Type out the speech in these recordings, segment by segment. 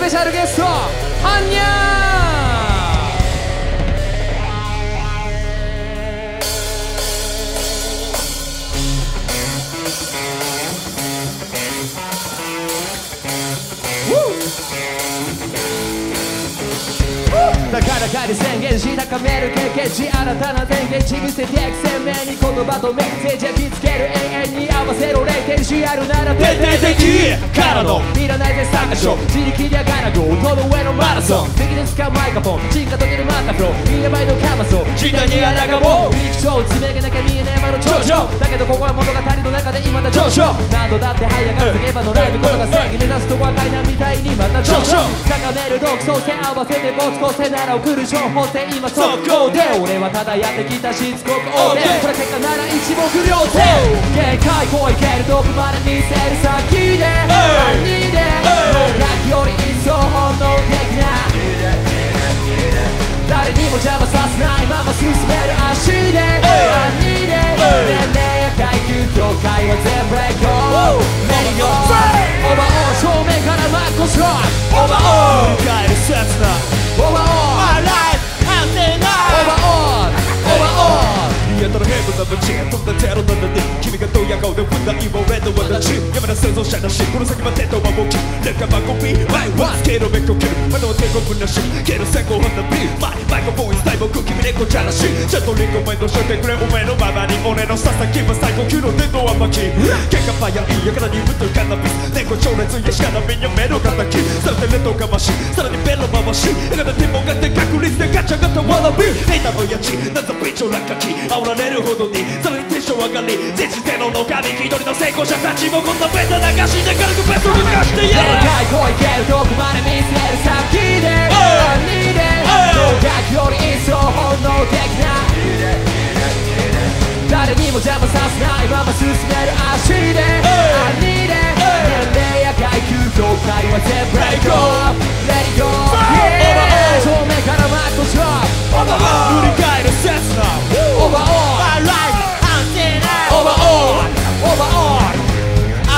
ペシャルゲストハらかに宣言し高める経験値新たな宣言値見せていく鮮明に言葉とメッセージ焼き付ける永遠に合わせろレイテンシあるなら徹底的からのいらないで参加しろ自力で上がらご飛ぶ上のマラソン敵で使うマイクフォン進化遂げるマタフローいいやばいのカマソ時間にあらがもうビクショー詰めげなきゃ見えねえまの頂上だけどここは物語の中で今だ上昇何度だって這い上がるゲバのライブことが正義目指すと若いなみたいにまた上昇める独創性合わせて没個性なら送る情報性今速攻で俺はただやってきたしつこく大手これ結果なら一目瞭然。限界超えけるどこまで見せる先で。何でからマッコスローオーバーオー振り返る刹那オーバーオー My life 反省オーなバーオーオーバーオーいやたらヘブな街飛んだテロなのに君がドヤ顔で踏んだ今俺の私山田製造者なしこの先はテントは大きい仲間コピーマイワンスケールめっこける。まだは帝国なしけど先行花火マイマイクボーイスタイム君猫じゃらしちゃんとリンゴメントしてくれお前のままに俺の佐々木は最高級の電動は巻き喧嘩早いやからにぶといカナビス猫超烈やしからみんな目の敵さてレッドかましさらにベロ回し絵がて手もがって確率でガチャガチャわらびヘイタのやちなぜピッチョ落書き煽られる。ほどにさらにテンション上がり全知テロの神気取りの成功者たちもこんなベタ流しで軽くベスト抜かしてやる。限界超えけど進める足で何で年齢や階級境界は全部 Let go Let it go Yeah 正面からマックスローオーバーオー振り返る刹那オーバーオー My life! 反省なオーバーオーバーオー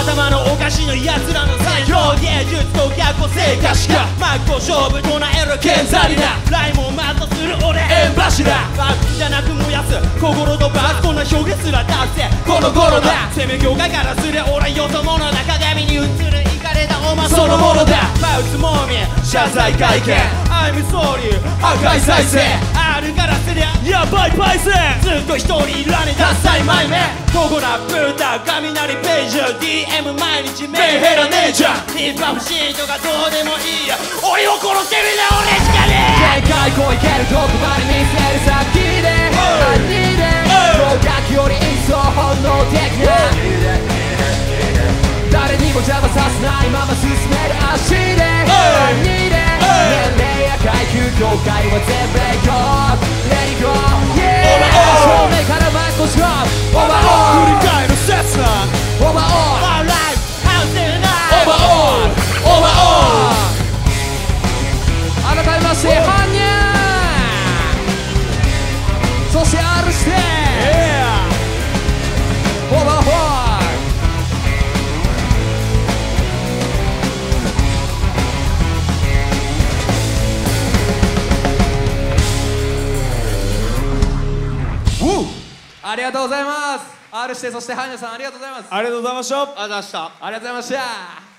頭のおかしの奴らの最強芸術と逆を成果しか。真っ向勝負唱える剣ザリなライムをマットする俺。エンバックじゃなく燃やす。心とバスこんな表現すら達成この頃だ。攻め業界からすりゃ俺よそ者な鏡に映るイかれたお前。そのものだ。パウツもみ謝罪会見。I'm sorry 破壊再生。あるからすりゃやばいパイセン。ずっと一人いらねダサい前目。どこだブータ雷ペー。ジ DM 毎日メンヘラ姉ちゃん。ヒップアップシートがどうでもいいや俺を殺してみな俺しかね限界超えけるどこまで見せる先でありがとうございます。R してそしてハンニャさんありがとうございます。ありがとうございましたありがとうございました。ありがとうございました